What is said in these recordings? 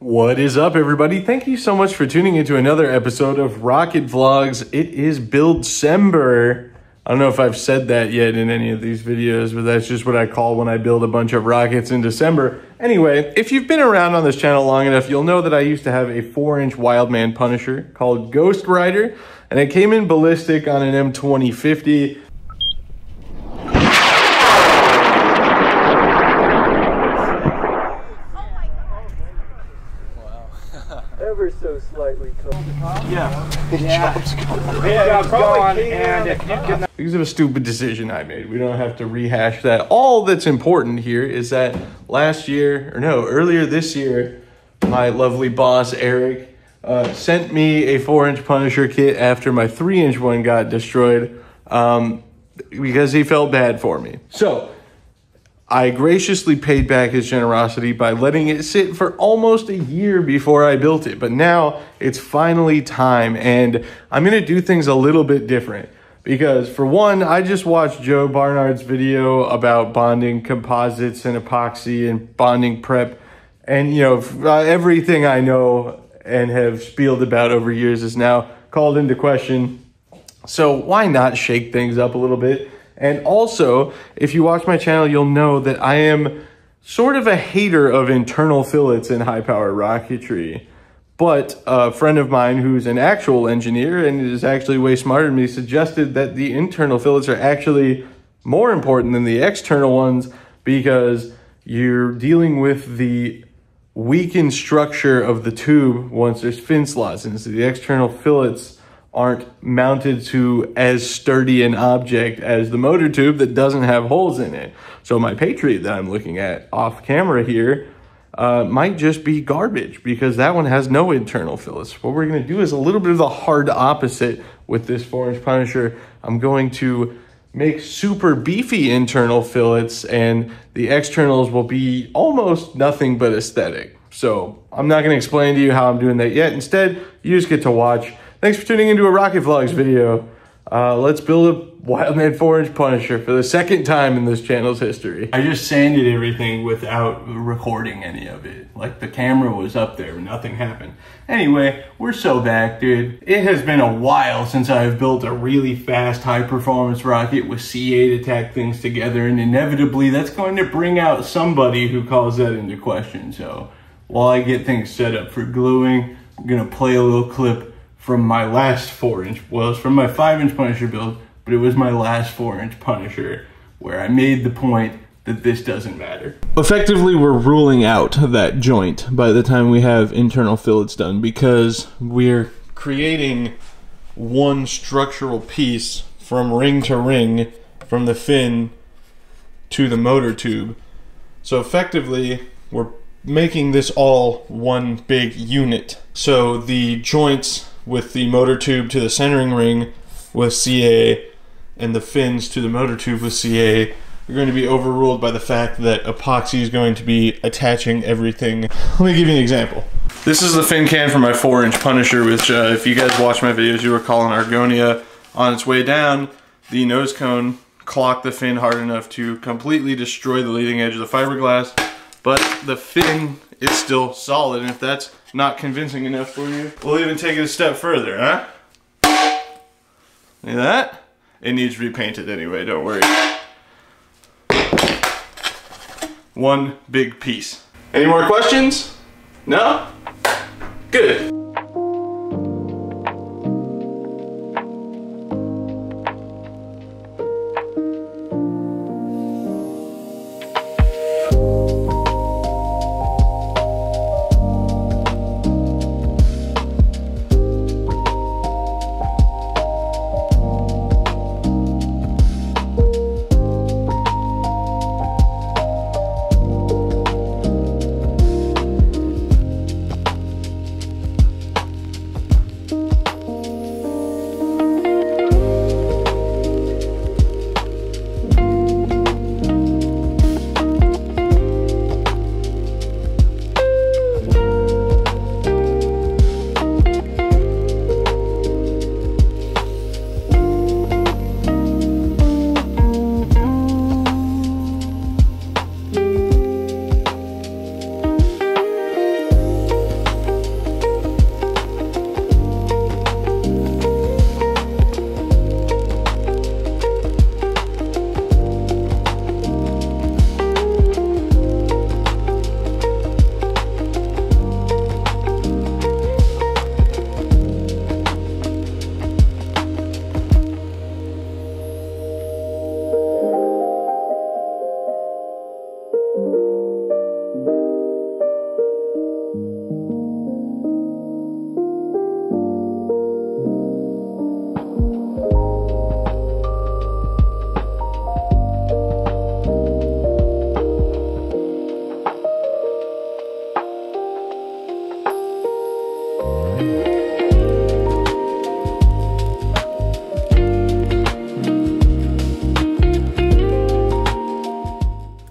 What is up, everybody? Thank you so much for tuning into another episode of Rocket Vlogs. It is Build December. I don't know if I've said that yet in any of these videos, but that's just what I call when I build a bunch of rockets in December. Anyway, if you've been around on this channel long enough, you'll know that I used to have a 4-inch Wildman Punisher called Ghost Rider, and it came in ballistic on an M2050. Ever so slightly cold. Because of a stupid decision I made. We don't have to rehash that. All that's important here is that last year, or no, earlier this year, my lovely boss, Eric, uh, sent me a four inch Punisher kit after my three inch one got destroyed um, because he felt bad for me. So, I graciously paid back his generosity by letting it sit for almost a year before I built it. But now it's finally time, and I'm gonna do things a little bit different. Because, for one, I just watched Joe Barnard's video about bonding composites and epoxy and bonding prep. And, you know, everything I know and have spieled about over years is now called into question. So, why not shake things up a little bit? And also, if you watch my channel, you'll know that I am sort of a hater of internal fillets in high power rocketry. But a friend of mine who's an actual engineer and is actually way smarter than me suggested that the internal fillets are actually more important than the external ones because you're dealing with the weakened structure of the tube once there's fin slots in. So the external fillets aren't mounted to as sturdy an object as the motor tube that doesn't have holes in it. So my Patriot that I'm looking at off camera here uh, might just be garbage because that one has no internal fillets. What we're gonna do is a little bit of the hard opposite with this four inch Punisher. I'm going to make super beefy internal fillets and the externals will be almost nothing but aesthetic. So I'm not gonna explain to you how I'm doing that yet. Instead, you just get to watch. Thanks for tuning into a Rocket Vlogs video. Uh, let's build a Wildman 4-inch Punisher for the second time in this channel's history. I just sanded everything without recording any of it. Like the camera was up there, nothing happened. Anyway, we're so back, dude. It has been a while since I've built a really fast, high-performance rocket with CA tack things together, and inevitably that's going to bring out somebody who calls that into question. So while I get things set up for gluing, I'm gonna play a little clip from my last four inch, well, it's from my five inch Punisher build, but it was my last four inch Punisher where I made the point that this doesn't matter. Effectively, we're ruling out that joint by the time we have internal fillets done because we're creating one structural piece from ring to ring from the fin to the motor tube. So effectively, we're making this all one big unit. So the joints with the motor tube to the centering ring with CA and the fins to the motor tube with CA are going to be overruled by the fact that epoxy is going to be attaching everything. Let me give you an example. This is the fin can for my 4-inch Punisher, which uh, if you guys watch my videos, you recall an Argonia on its way down, the nose cone clocked the fin hard enough to completely destroy the leading edge of the fiberglass, but the fin is still solid, and if that's not convincing enough for you, we'll even take it a step further, huh? See that? It needs repainted anyway, don't worry. One big piece. Any more questions? No? Good.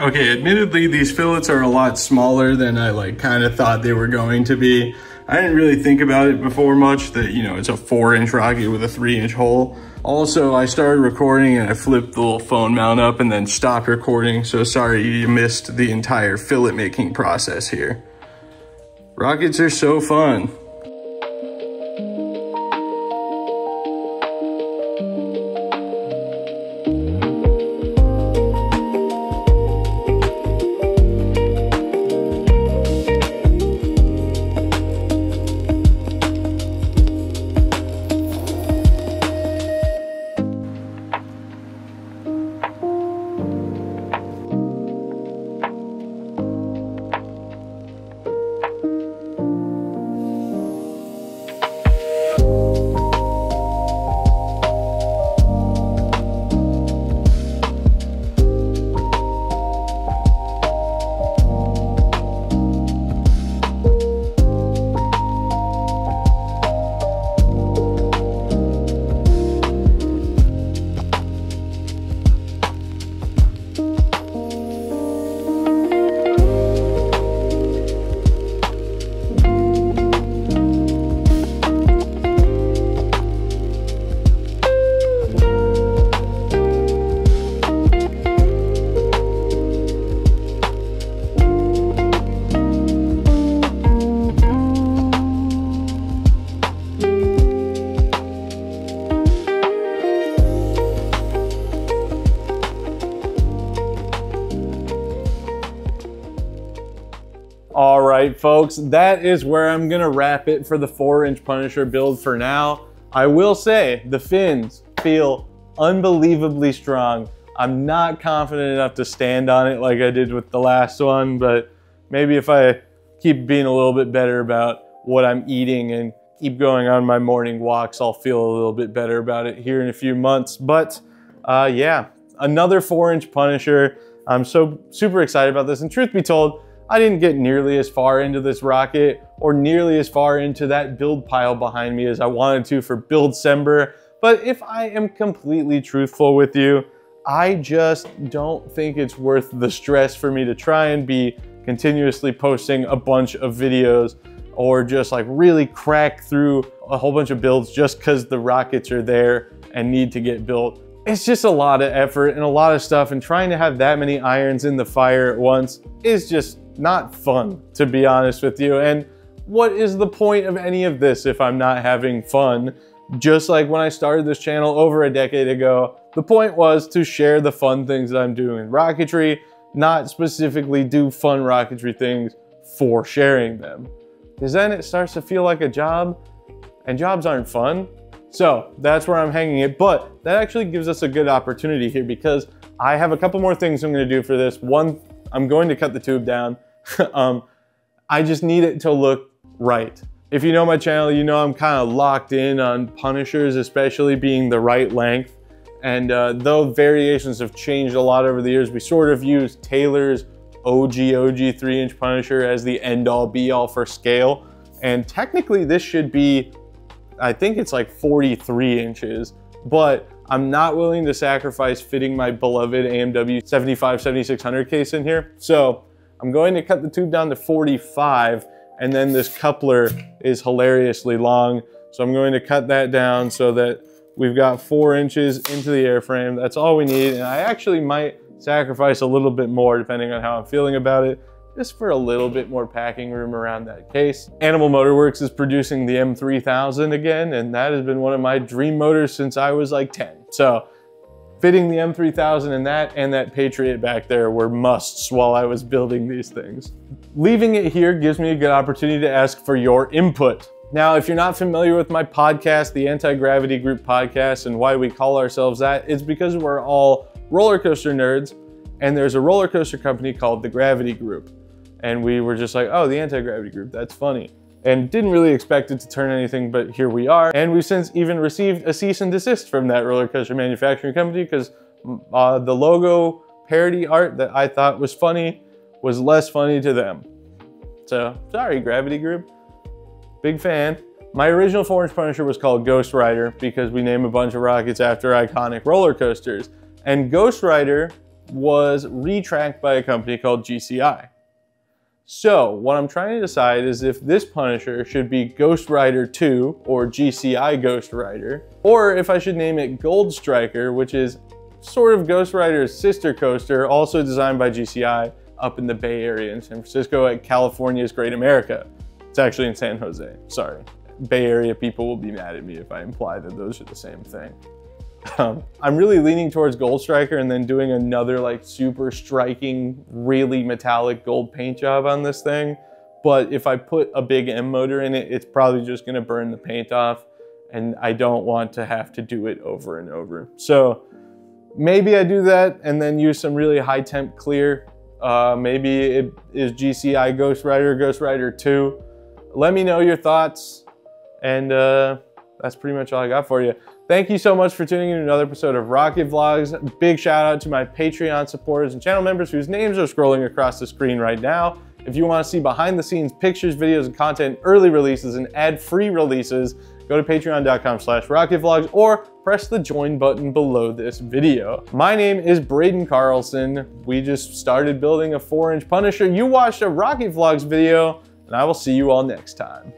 Okay, admittedly, these fillets are a lot smaller than I like kind of thought they were going to be. I didn't really think about it before much that, you know, it's a four inch rocket with a three inch hole. Also, I started recording and I flipped the little phone mount up and then stopped recording. So sorry you missed the entire fillet making process here. Rockets are so fun. Right, folks, that is where I'm gonna wrap it for the four inch Punisher build for now. I will say the fins feel unbelievably strong. I'm not confident enough to stand on it like I did with the last one, but maybe if I keep being a little bit better about what I'm eating and keep going on my morning walks, I'll feel a little bit better about it here in a few months. But uh, yeah, another four inch Punisher. I'm so super excited about this. And truth be told, I didn't get nearly as far into this rocket or nearly as far into that build pile behind me as I wanted to for Buildcember. But if I am completely truthful with you, I just don't think it's worth the stress for me to try and be continuously posting a bunch of videos or just like really crack through a whole bunch of builds just because the rockets are there and need to get built. It's just a lot of effort and a lot of stuff and trying to have that many irons in the fire at once is just not fun, to be honest with you. And what is the point of any of this if I'm not having fun? Just like when I started this channel over a decade ago, the point was to share the fun things that I'm doing in rocketry, not specifically do fun rocketry things for sharing them. Because then it starts to feel like a job, and jobs aren't fun. So that's where I'm hanging it. But that actually gives us a good opportunity here because I have a couple more things I'm gonna do for this. One, I'm going to cut the tube down. um, I just need it to look right. If you know my channel, you know I'm kind of locked in on Punishers, especially being the right length. And uh, though variations have changed a lot over the years, we sort of use Taylor's OG OG 3 inch Punisher as the end all be all for scale. And technically this should be, I think it's like 43 inches, but I'm not willing to sacrifice fitting my beloved AMW 75-7600 case in here. So I'm going to cut the tube down to 45 and then this coupler is hilariously long. So I'm going to cut that down so that we've got four inches into the airframe. That's all we need. And I actually might sacrifice a little bit more depending on how I'm feeling about it, just for a little bit more packing room around that case. Animal Motorworks is producing the M3000 again, and that has been one of my dream motors since I was like 10. So fitting the M3000 in that and that Patriot back there were musts while I was building these things. Leaving it here gives me a good opportunity to ask for your input. Now, if you're not familiar with my podcast, the Anti-Gravity Group podcast, and why we call ourselves that, it's because we're all roller coaster nerds, and there's a roller coaster company called the Gravity Group. And we were just like, oh, the Anti-Gravity Group, that's funny and didn't really expect it to turn anything, but here we are. And we've since even received a cease and desist from that roller coaster manufacturing company because uh, the logo parody art that I thought was funny was less funny to them. So sorry, Gravity Group. Big fan. My original 4-inch Punisher was called Ghost Rider because we name a bunch of rockets after iconic roller coasters. And Ghost Rider was retracked by a company called GCI. So what I'm trying to decide is if this Punisher should be Ghost Rider 2 or GCI Ghost Rider, or if I should name it Gold Striker, which is sort of Ghost Rider's sister coaster, also designed by GCI up in the Bay Area in San Francisco at California's Great America. It's actually in San Jose, sorry. Bay Area people will be mad at me if I imply that those are the same thing. Um, I'm really leaning towards Gold Striker and then doing another like super striking, really metallic gold paint job on this thing. But if I put a big M motor in it, it's probably just gonna burn the paint off and I don't want to have to do it over and over. So maybe I do that and then use some really high temp clear. Uh, maybe it is GCI Ghost Rider, Ghost Rider 2. Let me know your thoughts. And uh, that's pretty much all I got for you. Thank you so much for tuning in to another episode of Rocket Vlogs. Big shout out to my Patreon supporters and channel members whose names are scrolling across the screen right now. If you want to see behind the scenes pictures, videos, and content, early releases, and ad-free releases, go to patreon.com slash rocketvlogs or press the join button below this video. My name is Braden Carlson. We just started building a four inch Punisher. You watched a Rocket Vlogs video and I will see you all next time.